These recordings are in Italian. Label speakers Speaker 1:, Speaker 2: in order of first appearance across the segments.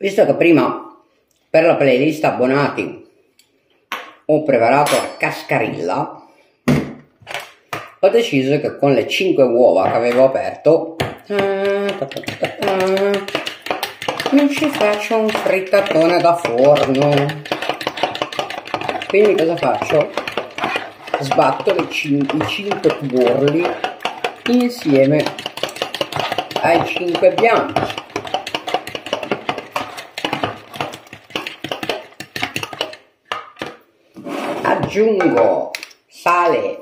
Speaker 1: visto che prima per la playlist abbonati ho preparato la cascarilla ho deciso che con le 5 uova che avevo aperto non ci faccio un frittatone da forno quindi cosa faccio? sbatto i 5 tuorli insieme ai 5 bianchi aggiungo sale.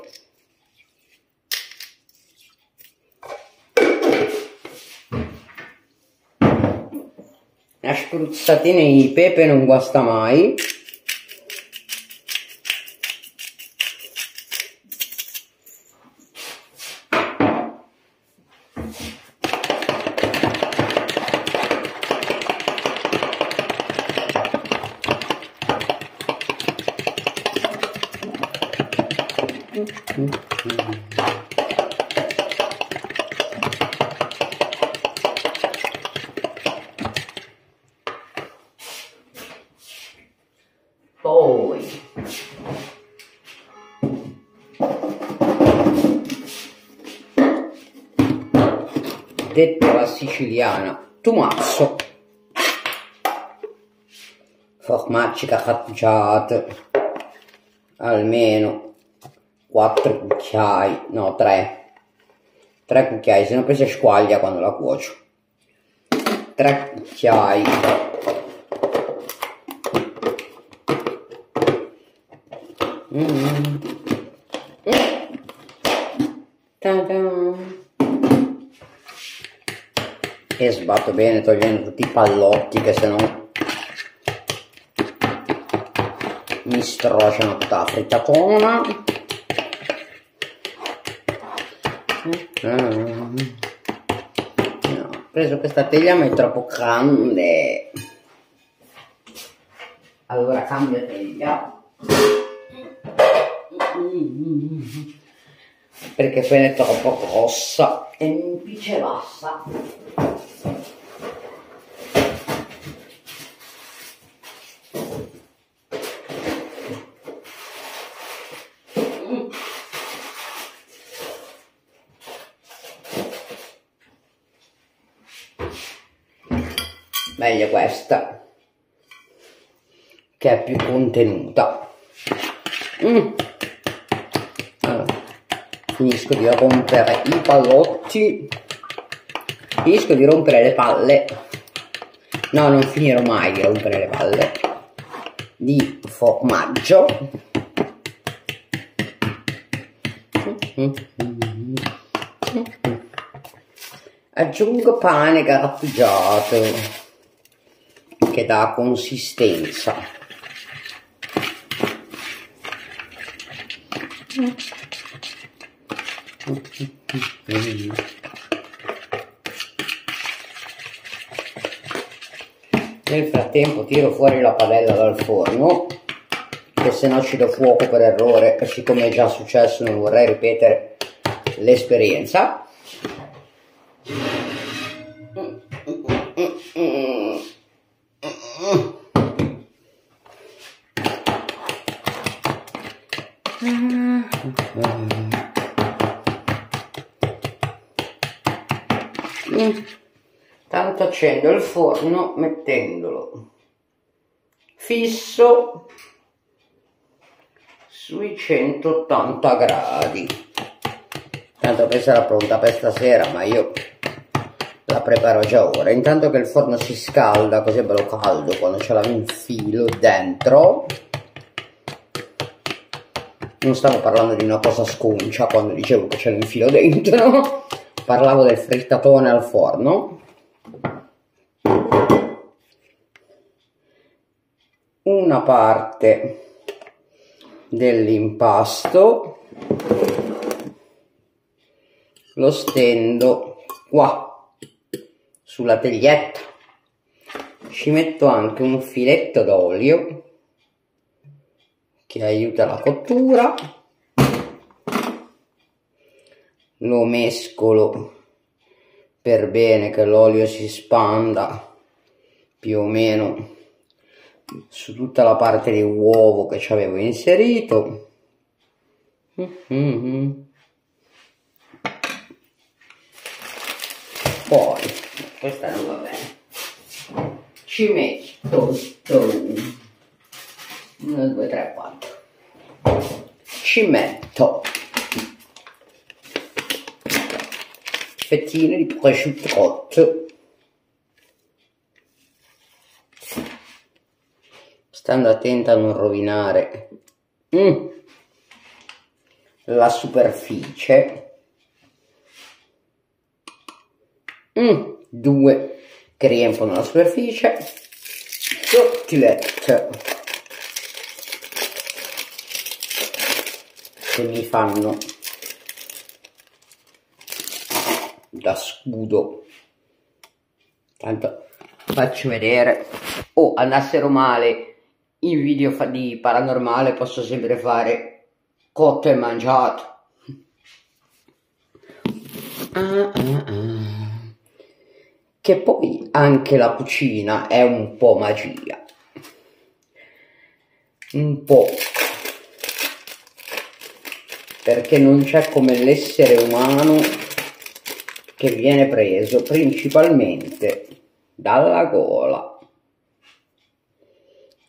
Speaker 1: Una spruzzatina di pepe non guasta mai Poi. Detto la siciliana. Tumazzo formaggi carreggiati almeno 4 cucchiai no 3 3 cucchiai se no poi si squaglia quando la cuocio. 3 cucchiai. Mm. e sbatto bene togliendo tutti i pallotti che se no mi strociano tutta la frittatona no, ho preso questa teglia ma è troppo grande. Allora cambio teglia. Perché quella è troppo grossa e mi impicce bassa meglio questa che è più contenuta. Mm. finisco di rompere i pallotti finisco di rompere le palle. No non finirò mai di rompere le palle. Di formaggio. Aggiungo pane grattugiato che dà consistenza. Nel frattempo tiro fuori la padella dal forno che se no ci do fuoco per errore siccome è già successo non vorrei ripetere l'esperienza tanto accendo il forno mettendolo fisso sui 180 gradi. Tanto questa era pronta per stasera ma io la preparo già ora. Intanto che il forno si scalda così è bello caldo quando ce l'avevo infilo dentro non stavo parlando di una cosa sconcia quando dicevo che ce l'infilo dentro. Parlavo del frittatone al forno. Una parte dell'impasto lo stendo qua sulla teglietta ci metto anche un filetto d'olio che aiuta la cottura. Lo mescolo per bene che l'olio si spanda più o meno su tutta la parte di uovo che ci avevo inserito. Mm -hmm. poi questa non va bene. Ci metto 1 2 3 4 ci metto fettine di prosciutto stando attenta a non rovinare mm. la superficie mm. due che riempiono la superficie sottilette che mi fanno da scudo. Tanto faccio vedere. O oh, andassero male. In video di paranormale posso sempre fare cotto e mangiato. Ah, ah, ah. che poi anche la cucina è un po' magia. Un po' perché non c'è come l'essere umano che viene preso principalmente dalla gola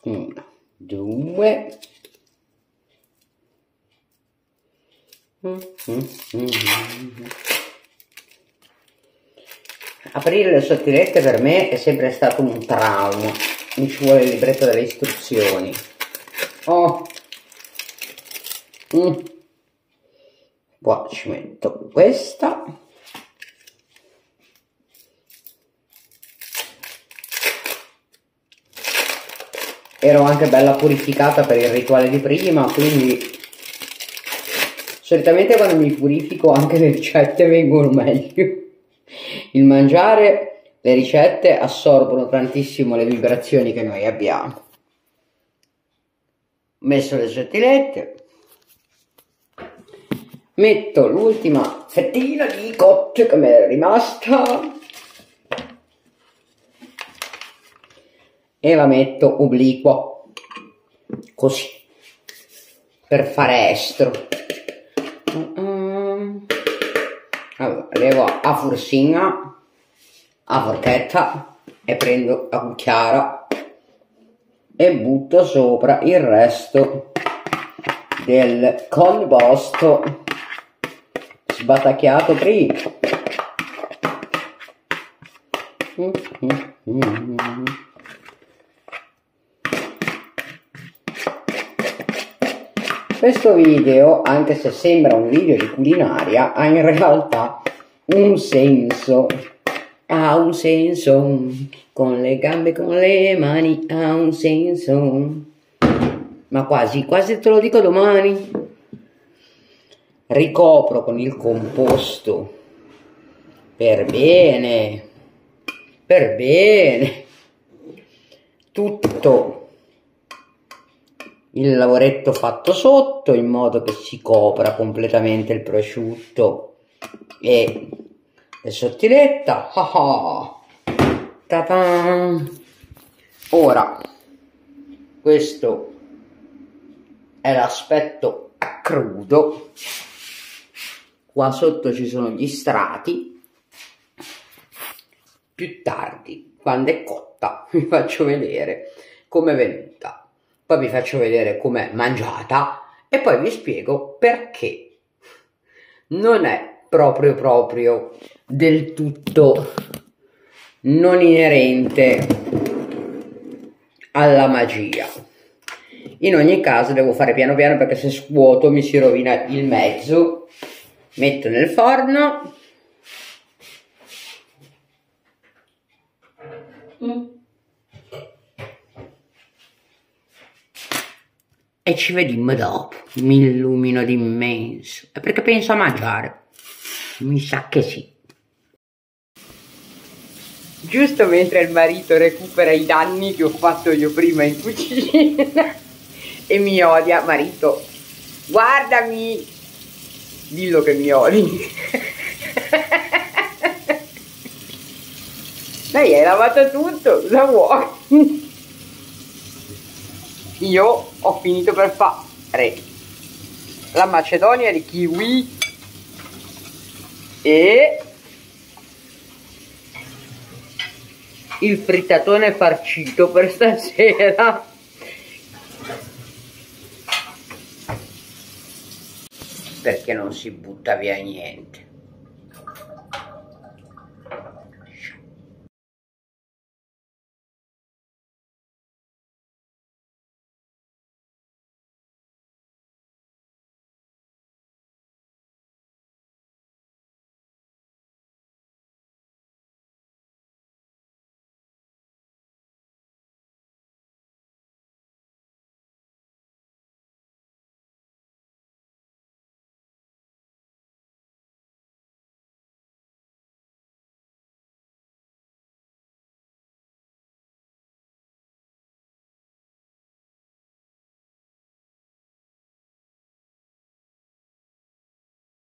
Speaker 1: una, due, Aprire le sottilette per me è sempre stato un trauma. Mi ci vuole il libretto delle istruzioni. Oh. Mm. Qua ci metto questa. ero anche bella purificata per il rituale di prima, quindi solitamente quando mi purifico anche le ricette vengono meglio. Il mangiare, le ricette assorbono tantissimo le vibrazioni che noi abbiamo. Messo le sottilette, metto l'ultima fettina di cotte che mi è rimasta. E la metto obliqua così per fare estro. Allora levo a forcina a forchetta e prendo la cucchiara e butto sopra il resto del composto sbatacchiato prima. Questo video, anche se sembra un video di culinaria, ha in realtà un senso. Ha un senso, con le gambe, con le mani, ha un senso. Ma quasi, quasi te lo dico domani. Ricopro con il composto. Per bene. Per bene. Tutto il lavoretto fatto sotto in modo che si copra completamente il prosciutto e la sottiletta ah ah. ora questo è l'aspetto crudo qua sotto ci sono gli strati più tardi quando è cotta vi faccio vedere come è venuta poi vi faccio vedere com'è mangiata e poi vi spiego perché non è proprio proprio del tutto non inerente alla magia. In ogni caso devo fare piano piano perché se scuoto mi si rovina il mezzo. Metto nel forno. Mm. e ci vediamo dopo. Mi illumino d'immenso. È perché penso a mangiare. Mi sa che sì. Giusto mentre il marito recupera i danni che ho fatto io prima in cucina e mi odia, marito, guardami, dillo che mi odi.
Speaker 2: Dai, hai lavato tutto, cosa vuoi? Io ho finito per fare la macedonia di kiwi e il frittatone farcito per stasera perché non si butta via niente